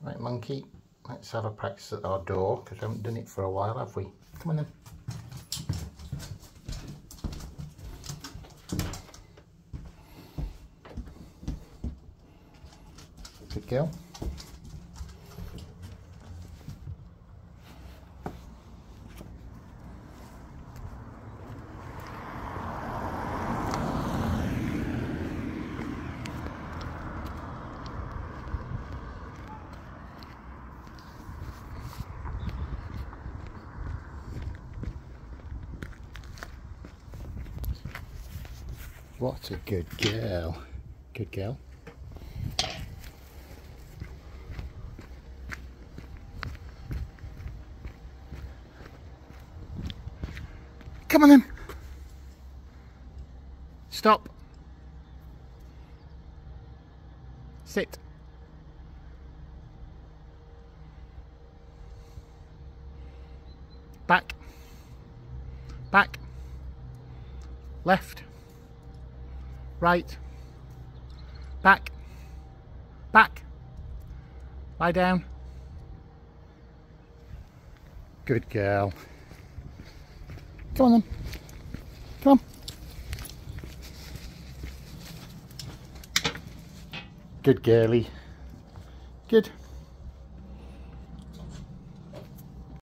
Right, monkey, let's have a practice at our door because we haven't done it for a while, have we? Come on then. Good girl. What a good girl. Good girl. Come on then. Stop. Sit. Back. Back. Left right, back, back, lie down. Good girl. Come on then. Come on. Good girlie. Good.